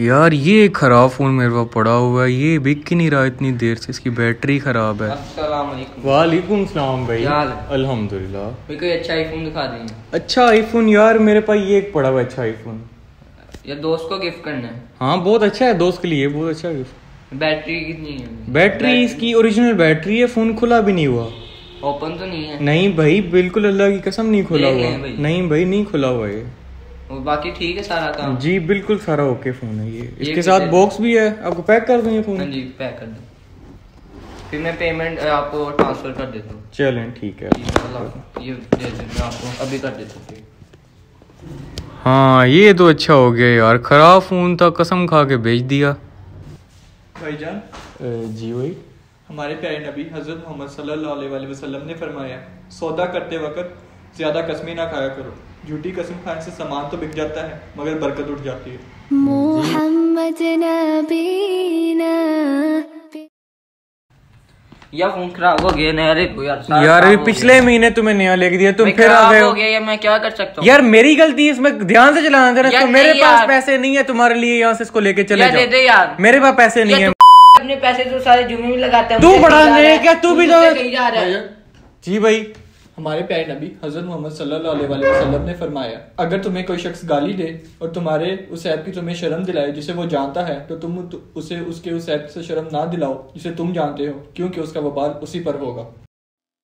यार ये एक खराब फ़ोन मेरे पास पड़ा हुआ है। ये बिक ही नहीं रहा इतनी देर से। इसकी बैटरी ख़राब है। वालेकुम वालेकुम सलाम भाई? अल्हम्दुलिल्लाह। मेरे को ये अच्छा आईफोन दिखा देंगे? अच्छा आईफोन यार मेरे पास ये एक पड़ा हुआ अच्छा आईफोन या दोस्त को गिफ्ट करना है। हाँ बहुत अच्छा है दोस्त के लिए बहुत अच्छा गिफ्ट बैटरी कितनी है? बैटरी इसकी ओरिजिनल बैटरी है फ़ोन खुला भी नहीं हुआ। ओपन तो नहीं है? नहीं भाई बिल्कुल अल्लाह की कसम नहीं खुला हुआ। भाई। नहीं भाई नहीं खुला हुआ ये। और बाकी ठीक है सारा काम? जी बिल्कुल सारा ओके फ़ोन है ये। इसके साथ बॉक्स भी है। आपको पैक कर दूँ ये हाँ फ़ोन जी पैक कर दो। फिर मैं पेमेंट आपको ट्रांसफ़र कर देता हूँ। चलें ठीक है। ये दे दें मैं आपको अभी कर देता हूँ। हाँ ये तो अच्छा हो गया यार। खराब फ़ोन था कसम खा के बेच दिया। भाईजान जी भाई। हमारे प्यारे नबी हज़रत मोहम्मद सल्लल्लाहु अलैहि वसल्लम ने फरमाया सौदा करते वक्त ज़्यादा कस्में ना खाया करो। झूठी कसम खाने से सामान तो बिक जाता है मगर बरकत उठ जाती है। मोहम्मद नबीना या फ़ोन खराब हो गया नया रेट यार यार अभी पिछले महीने तुमने नया लेके दिया तुम फिर आ गए हो। हो गया या मैं क्या कर सकता हूँ? यार मेरी गलती है इसमें ध्यान से चलाना था ना यार इसको। मेरे पास पैसे नहीं है तुम्हारे लिए यहाँ से इसको लेके चले यार दे दे यार। मेरे पास पैसे नहीं है। अपने पैसे तो सारे जुम्मे में लगाते हैं तू बड़ा नेक है, तू भी तो- जा रहा है। जी भाई। हमारे प्यारे नबी हज़रत मोहम्मद वसल्लम ने फरमाया, अगर तुम्हें कोई शख्स गाली दे और तुम्हारे उस ऐप की तुम्हें शर्म दिलाए जिसे वो जानता है तो तुम उसे उसके उस ऐप से शर्म ना दिलाओ जिसे तुम जानते हो, क्योंकि उसका वबाल उसी पर होगा।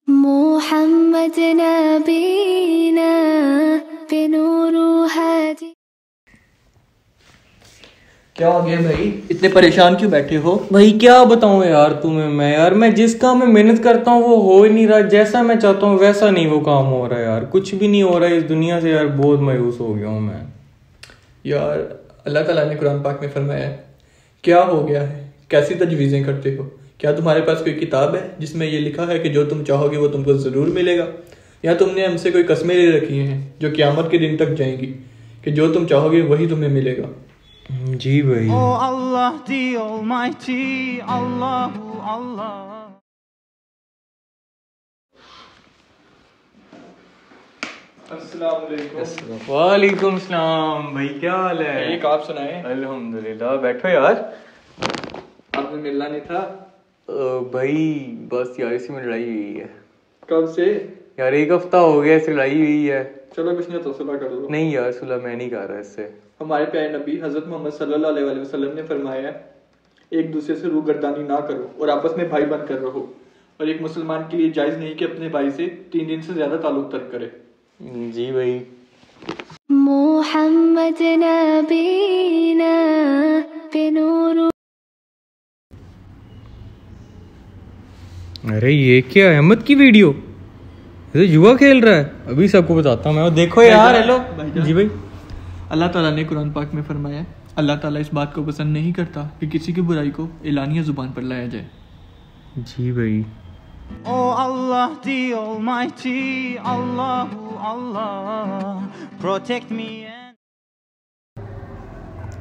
मोहम्मद नबीना क्या हो गया भाई? इतने परेशान क्यों बैठे हो? भाई क्या बताऊँ यार तुम्हें मैं? यार मैं जिस काम में मेहनत करता हूँ वो हो ही नहीं रहा। जैसा मैं चाहता हूँ वैसा नहीं वो काम हो रहा है यार। कुछ भी नहीं हो रहा है इस दुनिया से यार। बहुत मायूस हो गया हूँ मैं। यार अल्लाह ताला ने कुरान पाक में फरमाया है, क्या हो गया है? कैसी तजवीज़ें करते हो? क्या तुम्हारे पास कोई किताब है जिसमें ये लिखा है कि जो तुम चाहोगे वो तुमको ज़रूर मिलेगा? या तुमने हमसे कोई कस्में ले रखी हैं जो क़यामत के दिन तक जाएँगी कि जो तुम चाहोगे वही तुम्हें मिलेगा? जी भाई। Oh Allah the Almighty, Allahu Allah. वालेकुम सलाम भाई क्या हाल है? एक आप सुनाए। अल्हम्दुलिल्लाह बैठो यार। आपने मिलना नहीं था? भाई बस यार इसी में लड़ाई हुई है। कब से? यार एक हफ़्ता हो गया इस लड़ाई हुई है। चलो कुछ नहीं तो सुलह कर लो। नहीं यार सुलह मैं नहीं कर रहा इससे। हमारे प्यारे नबी हज़रत मोहम्मद सल्लल्लाहु अलैहि वसल्लम ने फरमाया एक दूसरे से रूगर्दानी ना करो और आपस में भाई बनकर रहो। और एक मुसलमान के लिए जायज़ नहीं कि अपने भाई से तीन दिन से ज़्यादा ताल्लुक तर्क करे। जी भाई। मोहम्मद नबीना बिनूर। अरे ये क्या अहमद की वीडियो? ये तो युवा खेल रहा है। अभी सबको बताता हूँ मैं। देखो यार हेलो। जी भाई। अल्लाह ताला ने कुरान पाक में फरमाया अल्लाह ताला इस बात को पसंद नहीं करता कि किसी की बुराई को एलानिया ज़ुबान पर लाया जाए। जी भाई। Oh Allah the Almighty, Allahu Allah. Protect me and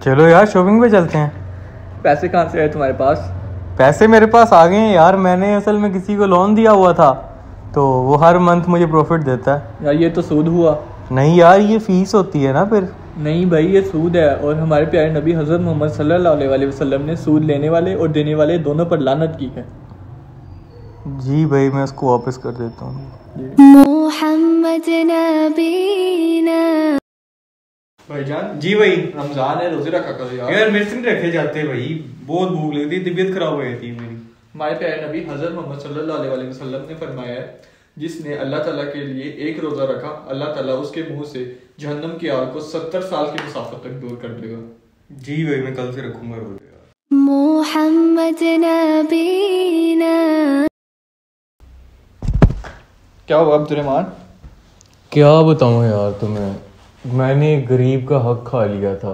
चलो यार शॉपिंग पे चलते हैं। पैसे कहाँ से आए तुम्हारे पास? पैसे मेरे पास आ गए हैं यार। मैंने असल में किसी को लोन दिया हुआ था। तो वो हर मंथ मुझे प्रॉफिट देता है। यार ये तो सूद हुआ। नहीं यार ये फ़ीस होती है ना फिर। नहीं भाई ये सूद है और हमारे प्यारे नबी हज़रत मोहम्मद सल्लल्लाहु अलैहि वसल्लम ने सूद लेने वाले और देने वाले दोनों पर लानत की है। जी भाई मैं उसको वापस कर देता हूँ। मोहम्मद भाईजान जी भाई। रमज़ान है रोज़े रखा करो यार। यार मेरे से नहीं रखे जाते भाई। बहुत भूख लगती तबीयत खराब हो जाती है मेरी। हमारे प्यारे नबी हज़रत मोहम्मद सल्लल्लाहु अलैहि वसल्लम ने फरमाया है जिसने अल्लाह ताला के लिए एक रोजा रखा अल्लाह ताला उसके मुँह से जहन्नम की आग को सत्तर साल की मुसाफत तक दूर कर देगा। जी भाई मैं कल से रखूँगा रोज़े यार मोहम्मद नबीना। क्या हुआ अब्दुलरहमान क्या बताऊँ यार तुम्हें? मैंने गरीब का हक खा लिया था।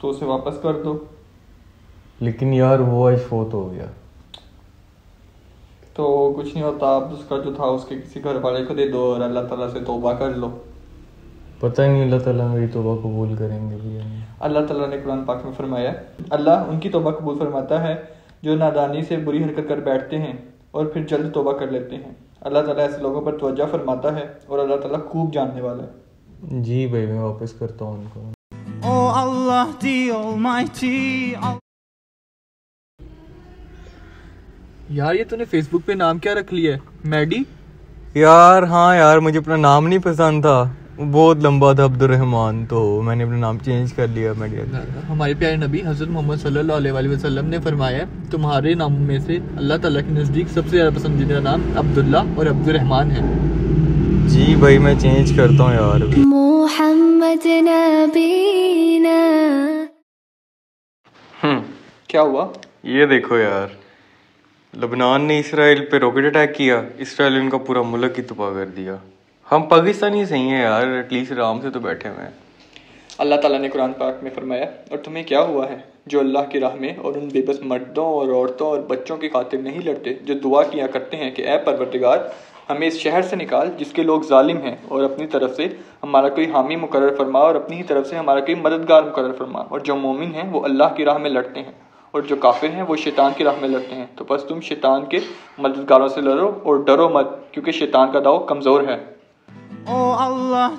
तो उसे वापस कर दो। लेकिन यार वो आज फोत हो गया। तो कुछ नहीं होता आप उसका जो था उसके किसी घर वाले को दे दो और अल्लाह ताला से तौबा कर लो। पता नहीं अल्लाह ताला मेरी तौबा कबूल करेंगे भी नहीं। अल्लाह ताला ने कुरान पाक में फरमाया अल्लाह उनकी तौबा कबूल फरमाता है जो नादानी से बुरी हरकत कर बैठते हैं और फिर जल्द तोबा कर लेते हैं। अल्लाह ताला ऐसे लोगों पर तवज्जो फरमाता है और अल्लाह ताला खूब जानने वाला है। जी भाई मैं वापस करता हूँ उनको। Oh Allah the Almighty. यार ये तूने फेसबुक पे नाम क्या रख लिया है? मैडी? यार हाँ यार मुझे अपना नाम नहीं पसंद था। बहुत लंबा था अब्दुल रहमान तो मैंने अपना नाम चेंज कर लिया मैडी हमारे प्यारे नबी हज़रत मोहम्मद सल्लल्लाहु वसल्लम ने फरमाया तुम्हारे नामों में से अल्लाह ताला के नज़दीक सबसे ज़्यादा पसंदीदा नाम अब्दुल्ला और अब्दुलरहमान है। जी भाई मैं चेंज करता हूँ यार। मोहम्मद नबीना। हम्म, क्या हुआ? ये देखो यार। लबनान ने इसराइल पे रॉकेट अटैक किया। इसराइल इनका पूरा मुल्क ही तबाह कर दिया। हम पाकिस्तानी सही हैं यार एटलीस्ट आराम से तो बैठे हुए हैं। अल्लाह ताला ने कुरान पाक में फरमाया, और तुम्हें क्या हुआ है, जो अल्लाह की राह में और उन बेबस मर्दों और औरतों और बच्चों की खातिर नहीं लड़ते, जो दुआ किया करते हैं कि ए परवरदिगार, हमें इस शहर से निकाल, जिसके लोग जालिम हैं, और अपनी तरफ़ से हमारा कोई हामी मुकर फरमा और अपनी ही तरफ़ से हमारा कोई मददगार मुकर फरमा, और जो मोमिन हैं, वो अल्लाह की राह में लड़ते हैं। और जो काफिर हैं, वो शैतान की राह में लड़ते हैं तो बस तुम शैतान के मददगारों से लड़ो और डरो मत, क्योंकि शैतान का दाव कमज़ोर है ओ अल्लाह.